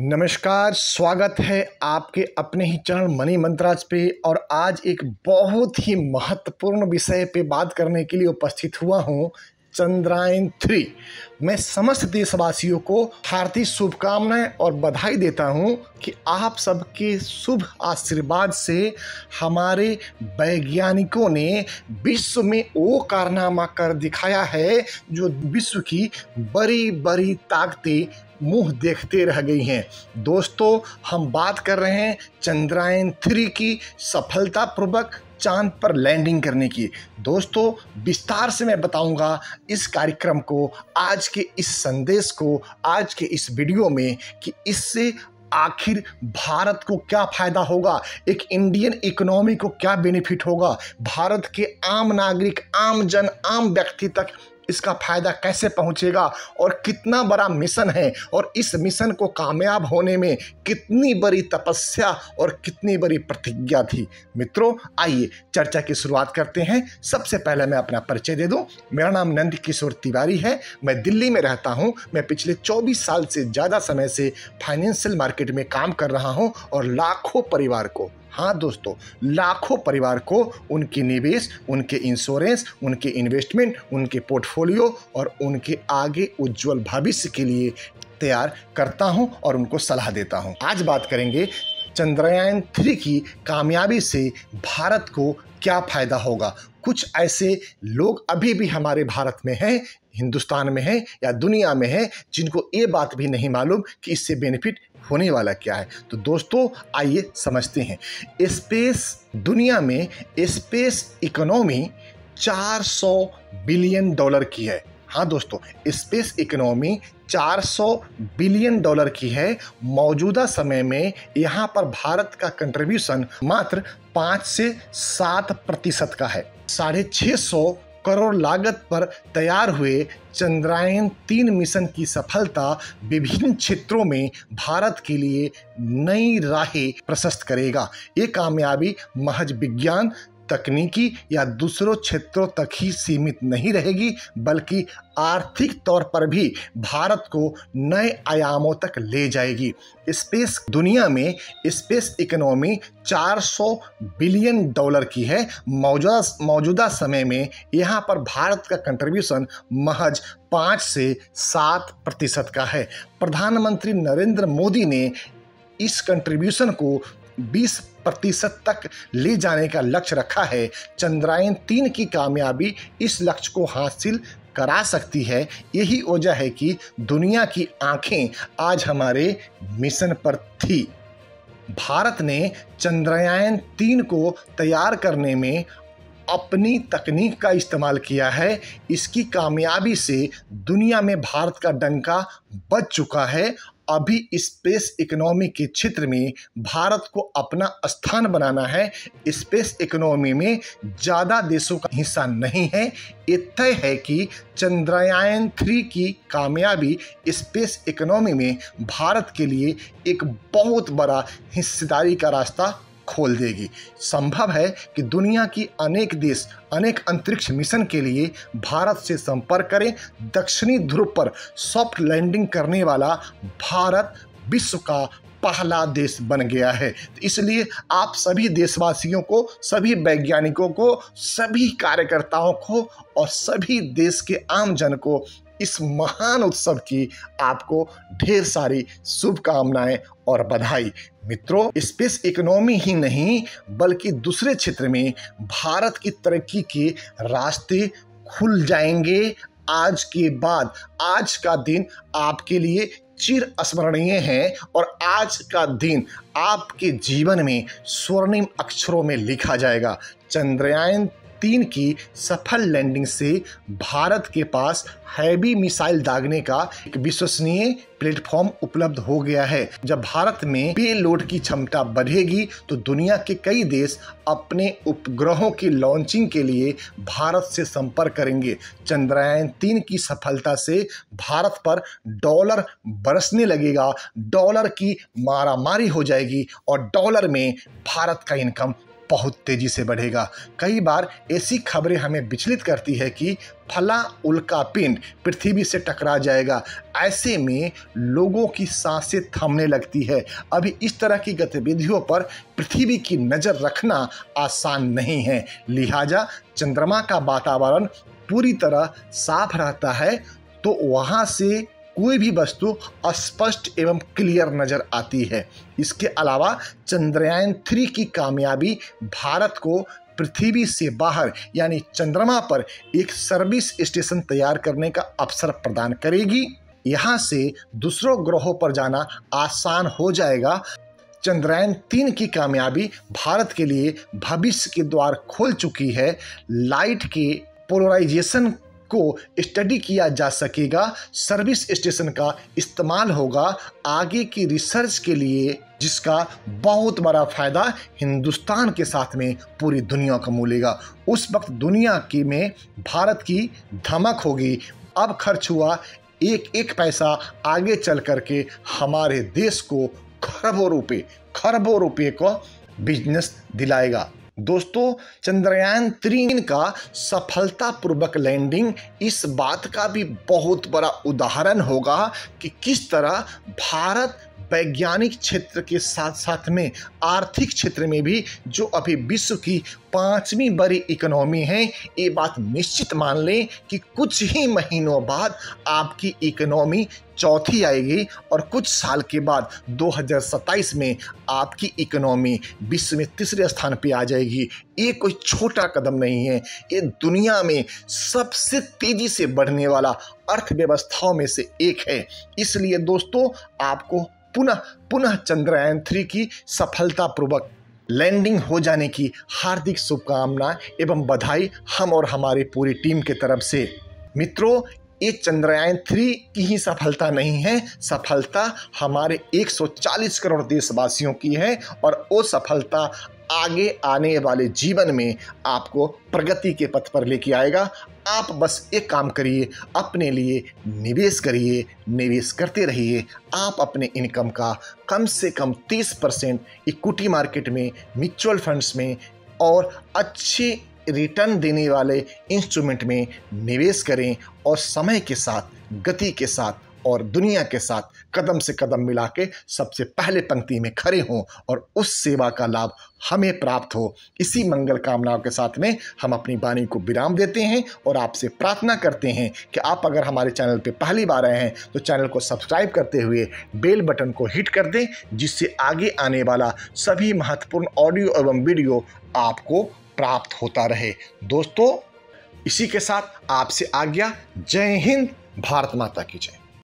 नमस्कार, स्वागत है आपके अपने ही चैनल मनी मंत्राज पे और आज एक बहुत ही महत्वपूर्ण विषय पे बात करने के लिए उपस्थित हुआ हूँ चंद्रायन थ्री। मैं समस्त देशवासियों को हार्दिक शुभकामनाएँ और बधाई देता हूँ कि आप सबके शुभ आशीर्वाद से हमारे वैज्ञानिकों ने विश्व में वो कारनामा कर दिखाया है जो विश्व की बड़ी बड़ी ताकतें मुँह देखते रह गई हैं। दोस्तों, हम बात कर रहे हैं चंद्रायन थ्री की सफलतापूर्वक चाँद पर लैंडिंग करने की। दोस्तों, विस्तार से मैं बताऊँगा इस कार्यक्रम को, आज के इस संदेश को, आज के इस वीडियो में कि इससे आखिर भारत को क्या फ़ायदा होगा, एक इंडियन इकोनॉमी को क्या बेनिफिट होगा, भारत के आम नागरिक, आम जन, आम व्यक्ति तक इसका फ़ायदा कैसे पहुंचेगा और कितना बड़ा मिशन है और इस मिशन को कामयाब होने में कितनी बड़ी तपस्या और कितनी बड़ी प्रतिज्ञा थी। मित्रों, आइए चर्चा की शुरुआत करते हैं। सबसे पहले मैं अपना परिचय दे दूँ। मेरा नाम नंद किशोर तिवारी है। मैं दिल्ली में रहता हूँ। मैं पिछले 24 साल से ज़्यादा समय से फाइनेंशियल मार्केट में काम कर रहा हूँ और लाखों परिवार को हाँ दोस्तों, लाखों परिवार को उनके निवेश, उनके इंश्योरेंस उनके इन्वेस्टमेंट उनके पोर्टफोलियो और उनके आगे उज्जवल भविष्य के लिए तैयार करता हूँ और उनको सलाह देता हूँ। आज बात करेंगे चंद्रयान थ्री की कामयाबी से भारत को क्या फ़ायदा होगा? कुछ ऐसे लोग अभी भी हमारे भारत में हैं, हिंदुस्तान में हैं या दुनिया में हैं, जिनको ये बात भी नहीं मालूम कि इससे बेनिफिट होने वाला क्या है। तो दोस्तों, आइए समझते हैं। स्पेस, दुनिया में स्पेस इकोनॉमी 400 बिलियन डॉलर की है। हाँ दोस्तों, स्पेस इकोनॉमी 400 बिलियन डॉलर की है। मौजूदा समय में यहाँ पर भारत का कंट्रीब्यूशन मात्र पाँच से सात प्रतिशत का है। साढ़े छः सौ करोड़ लागत पर तैयार हुए चंद्रायन तीन मिशन की सफलता विभिन्न क्षेत्रों में भारत के लिए नई राहें प्रशस्त करेगा। ये कामयाबी महज विज्ञान तकनीकी या दूसरों क्षेत्रों तक ही सीमित नहीं रहेगी, बल्कि आर्थिक तौर पर भी भारत को नए आयामों तक ले जाएगी। स्पेस दुनिया में स्पेस इकोनॉमी 400 बिलियन डॉलर की है। मौजूदा मौजूदा समय में यहाँ पर भारत का कंट्रीब्यूशन महज पाँच से सात प्रतिशत का है। प्रधानमंत्री नरेंद्र मोदी ने इस कंट्रीब्यूशन को 20 प्रतिशत तक ले जाने का लक्ष्य रखा है। चंद्रायन तीन की कामयाबी इस लक्ष्य को हासिल करा सकती है। यही वजह है कि दुनिया की आँखें आज हमारे मिशन पर थी। भारत ने चंद्रयान तीन को तैयार करने में अपनी तकनीक का इस्तेमाल किया है। इसकी कामयाबी से दुनिया में भारत का डंका बच चुका है अभी स्पेस इकोनॉमी के क्षेत्र में भारत को अपना स्थान बनाना है। स्पेस इकोनॉमी में ज़्यादा देशों का हिस्सा नहीं है। ये तय है कि चंद्रयान थ्री की कामयाबी स्पेस इकोनॉमी में भारत के लिए एक बहुत बड़ा हिस्सेदारी का रास्ता खोल देगी। संभव है कि दुनिया की अनेक देश, अनेक अंतरिक्ष मिशन के लिए भारत से संपर्क करें। दक्षिणी ध्रुव पर सॉफ्ट लैंडिंग करने वाला भारत विश्व का पहला देश बन गया है। तो इसलिए आप सभी देशवासियों को, सभी वैज्ञानिकों को, सभी कार्यकर्ताओं को और सभी देश के आम जन को इस महान उत्सव की आपको ढेर सारी शुभकामनाएँ और बधाई। मित्रों स्पेस इकोनॉमी ही नहीं, बल्कि दूसरे क्षेत्र में भारत की तरक्की के रास्ते खुल जाएँगे। आज के बाद, आज का दिन आपके लिए चिर स्मरणीय है और आज का दिन आपके जीवन में स्वर्णिम अक्षरों में लिखा जाएगा। चंद्रयान तीन की सफल लैंडिंग से भारत के पास हैवी मिसाइल दागने का एक विश्वसनीय प्लेटफॉर्म उपलब्ध हो गया है। जब भारत में पे लोड की क्षमता बढ़ेगी तो दुनिया के कई देश अपने उपग्रहों की लॉन्चिंग के लिए भारत से संपर्क करेंगे। चंद्रयान तीन की सफलता से भारत पर डॉलर बरसने लगेगा। डॉलर की मारामारी हो जाएगी और डॉलर में भारत का इनकम बहुत तेज़ी से बढ़ेगा। कई बार ऐसी खबरें हमें विचलित करती है कि फला उल्का पिंड पृथ्वी से टकरा जाएगा। ऐसे में लोगों की साँसें थमने लगती है। अभी इस तरह की गतिविधियों पर पृथ्वी की नज़र रखना आसान नहीं है। लिहाजा चंद्रमा का वातावरण पूरी तरह साफ़ रहता है तो वहाँ से कोई भी वस्तु स्पष्ट एवं क्लियर नज़र आती है। इसके अलावा चंद्रयान थ्री की कामयाबी भारत को पृथ्वी से बाहर, यानी चंद्रमा पर एक सर्विस स्टेशन तैयार करने का अवसर प्रदान करेगी। यहाँ से दूसरों ग्रहों पर जाना आसान हो जाएगा। चंद्रयान तीन की कामयाबी भारत के लिए भविष्य के द्वार खोल चुकी है। लाइट के पोलराइजेशन को स्टडी किया जा सकेगा। सर्विस स्टेशन का इस्तेमाल होगा आगे की रिसर्च के लिए, जिसका बहुत बड़ा फ़ायदा हिंदुस्तान के साथ में पूरी दुनिया को मिलेगा। उस वक्त दुनिया की में भारत की धमक होगी। अब खर्च हुआ एक एक पैसा आगे चल करके हमारे देश को खरबों रुपए खरबों रुपए को बिज़नेस दिलाएगा। दोस्तों, चंद्रयान तीन का सफलतापूर्वक लैंडिंग इस बात का भी बहुत बड़ा उदाहरण होगा कि किस तरह भारत वैज्ञानिक क्षेत्र के साथ साथ में, आर्थिक क्षेत्र में भी, जो अभी विश्व की पांचवी बड़ी इकोनॉमी है, ये बात निश्चित मान लें कि कुछ ही महीनों बाद आपकी इकोनॉमी चौथी आएगी और कुछ साल के बाद 2027 में आपकी इकोनॉमी विश्व में तीसरे स्थान पर आ जाएगी। ये कोई छोटा कदम नहीं है। ये दुनिया में सबसे तेज़ी से बढ़ने वाला अर्थव्यवस्थाओं में से एक है। इसलिए दोस्तों, आपको पुनः पुनः चंद्रयान थ्री की सफलतापूर्वक लैंडिंग हो जाने की हार्दिक शुभकामना एवं बधाई हम और हमारी पूरी टीम के तरफ़ से। मित्रों, ये चंद्रयान थ्री की ही सफलता नहीं है। सफलता हमारे 140 करोड़ देशवासियों की है और वो सफलता आगे आने वाले जीवन में आपको प्रगति के पथ पर लेके आएगा। आप बस एक काम करिए, अपने लिए निवेश करिए, निवेश करते रहिए। आप अपने इनकम का कम से कम 30 परसेंट इक्विटी मार्केट में, म्यूचुअल फंड्स में और अच्छे रिटर्न देने वाले इंस्ट्रूमेंट में निवेश करें और समय के साथ, गति के साथ और दुनिया के साथ कदम से कदम मिला के सबसे पहले पंक्ति में खड़े हों और उस सेवा का लाभ हमें प्राप्त हो। इसी मंगल कामनाओं के साथ में हम अपनी वाणी को विराम देते हैं और आपसे प्रार्थना करते हैं कि आप अगर हमारे चैनल पर पहली बार आए हैं तो चैनल को सब्सक्राइब करते हुए बेल बटन को हिट कर दें, जिससे आगे आने वाला सभी महत्वपूर्ण ऑडियो एवं वीडियो आपको प्राप्त होता रहे। दोस्तों, इसी के साथ आपसे आज्ञा, जय हिंद, भारत माता की जय।